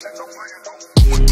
Let your don't